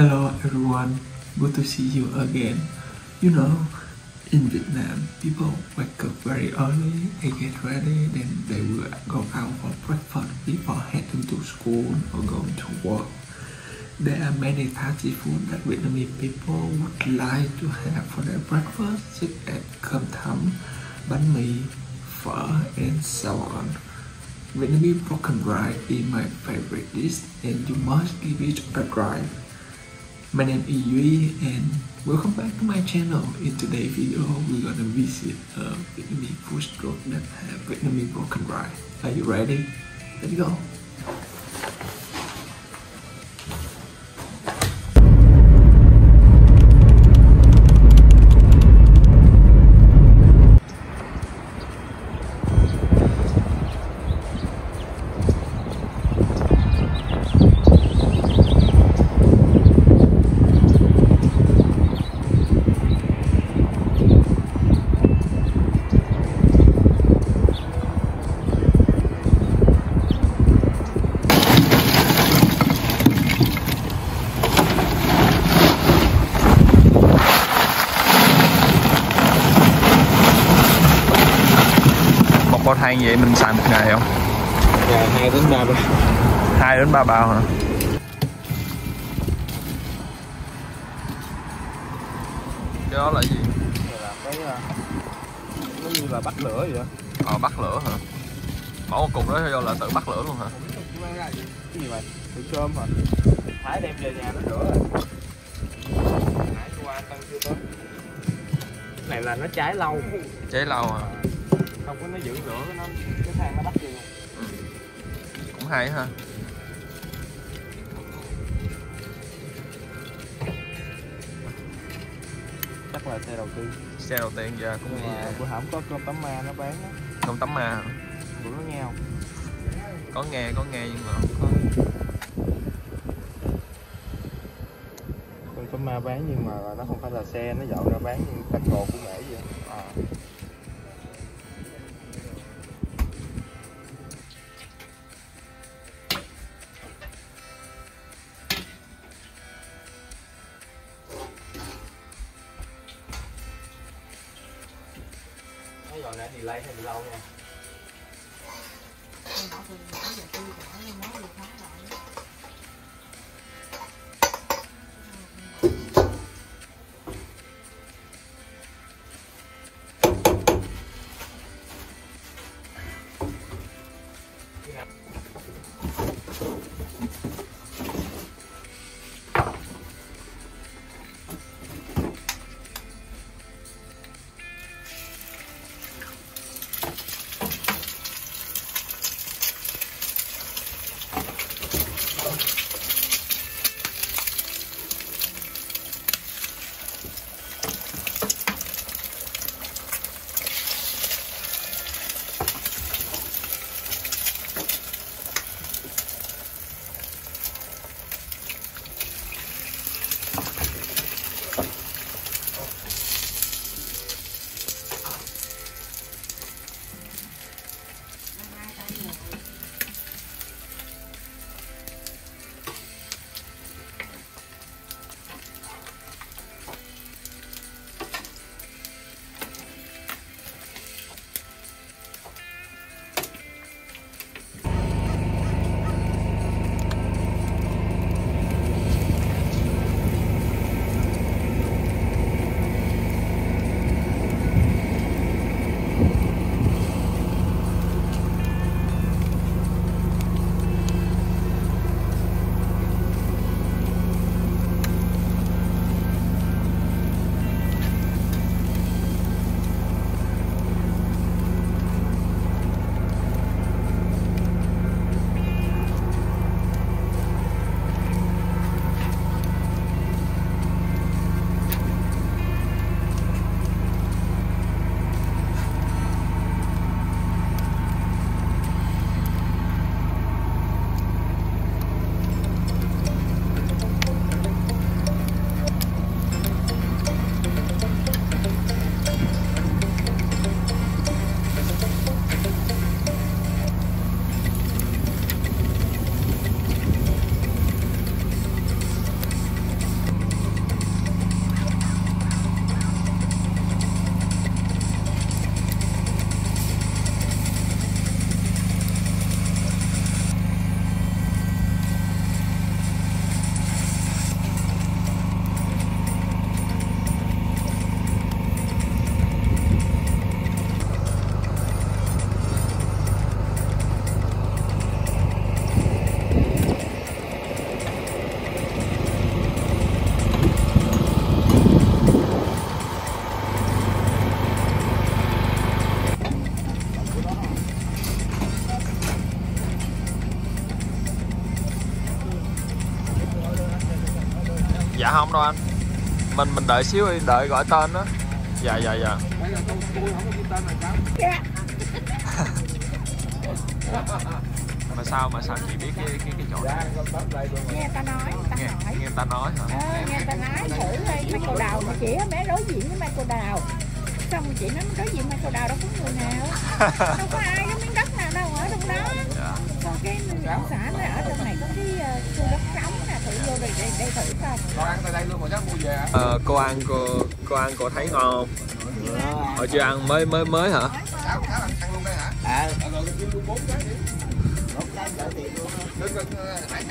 Hello everyone, good to see you again. You know, in Vietnam, people wake up very early, they get ready, then they will go out for breakfast before heading to school or going to work. There are many tasty food that Vietnamese people would like to have for their breakfast, such as cơm thấm, bánh mì, phở, and so on. Vietnamese broken rice is my favorite dish and you must give it a try. My name is Yui and welcome back to my channel. In today's video, we're gonna visit a Vietnamese food truck that have Vietnamese broken rice. Are you ready? Let's go. Bao than vậy? Mình xài một ngày không? Ngày 2 đến 3 hai đến ba bao hả? Cái đó là gì? Là cái nó như là bắt lửa vậy? Ờ bắt lửa hả? Bỏ một cục đó vô là tự bắt lửa luôn hả? Cái gì. Vậy thử cơm hả? Thái đem về nhà nó rửa rồi. Nãy qua ăn chưa tới? Này là nó cháy lâu. Cháy lâu hả không có nó giữ lửa nó cái than nó bắt vô. Cũng hay ha. Chắc là xe đầu tiên. Xe đầu tiên ra cũng nhưng mà bữa hổm có cơm tấm ma nó bán á. Không tắm ma hả? bữa nó nghèo có nghe có nghe nhưng mà không có. Cơm tấm ma bán nhưng mà nó không phải là xe nó dọn ra bán như cách cột của mẹ vậy. À. Nói đi lấy delay lâu nha. Không đâu anh? Mình mình đợi xíu đi đợi gọi tên đó. Dạ dạ dạ. Mà sao mà sao chị biết cái cái cái chỗ luôn. nghe ta nói ta nghe hỏi. nghe ta nói hả? Ờ, nghe ta nói thử đi Michael Đào mà chị á bé đối diện với Michael Đào. Xong chị nói đối diện Michael Đào đâu có người nào. Đâu có ai có vô đây đây, đây thử coi Con ăn tại đây luôn mà chắc mua về hả? ờ, cô ăn cô cô ăn cô thấy ngon không hồi chưa ăn mới mới mới hả Sáu sáu ăn ăn luôn đây hả? À, rồi cái kêu luôn bốn cái đi. Bốn cái trả tiền luôn. Đừng đừng hai